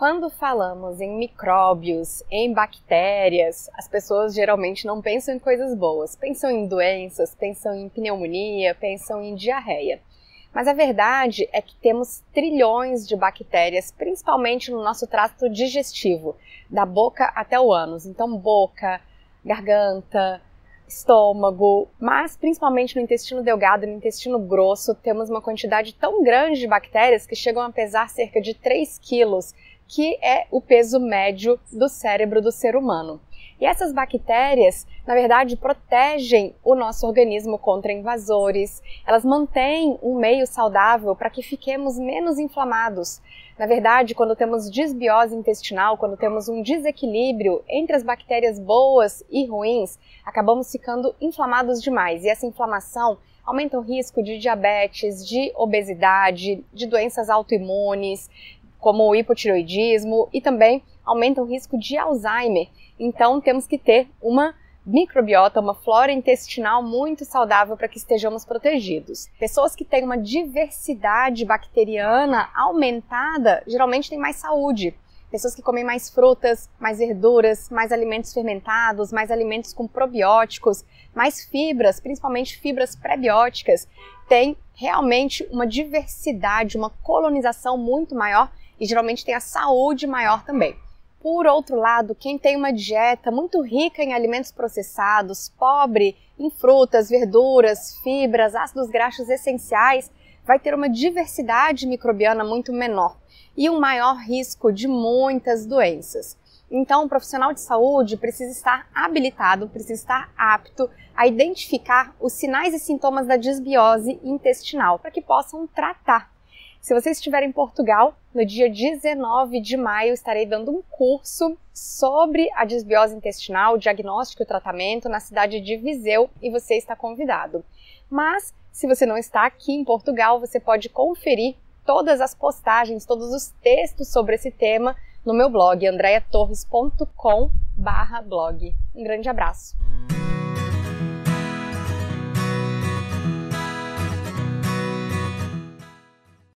Quando falamos em micróbios, em bactérias, as pessoas geralmente não pensam em coisas boas. Pensam em doenças, pensam em pneumonia, pensam em diarreia. Mas a verdade é que temos trilhões de bactérias, principalmente no nosso trato digestivo, da boca até o ânus. Então, boca, garganta, estômago, mas principalmente no intestino delgado e no intestino grosso, temos uma quantidade tão grande de bactérias que chegam a pesar cerca de 3 quilos que é o peso médio do cérebro do ser humano. E essas bactérias, na verdade, protegem o nosso organismo contra invasores, elas mantêm um meio saudável para que fiquemos menos inflamados. Na verdade, quando temos disbiose intestinal, quando temos um desequilíbrio entre as bactérias boas e ruins, acabamos ficando inflamados demais. E essa inflamação aumenta o risco de diabetes, de obesidade, de doenças autoimunes, como o hipotiroidismo e também aumenta o risco de Alzheimer. Então temos que ter uma microbiota, uma flora intestinal muito saudável para que estejamos protegidos. Pessoas que têm uma diversidade bacteriana aumentada geralmente têm mais saúde. Pessoas que comem mais frutas, mais verduras, mais alimentos fermentados, mais alimentos com probióticos, mais fibras, principalmente fibras prebióticas, têm realmente uma diversidade, uma colonização muito maior e geralmente tem a saúde maior também. Por outro lado, quem tem uma dieta muito rica em alimentos processados, pobre em frutas, verduras, fibras, ácidos graxos essenciais, vai ter uma diversidade microbiana muito menor e um maior risco de muitas doenças. Então, o profissional de saúde precisa estar habilitado, precisa estar apto a identificar os sinais e sintomas da desbiose intestinal para que possam tratar se você estiver em Portugal, no dia 19 de maio estarei dando um curso sobre a desbiose intestinal, diagnóstico e tratamento na cidade de Viseu e você está convidado. Mas se você não está aqui em Portugal, você pode conferir todas as postagens, todos os textos sobre esse tema no meu blog andreatorres.com/blog. Um grande abraço.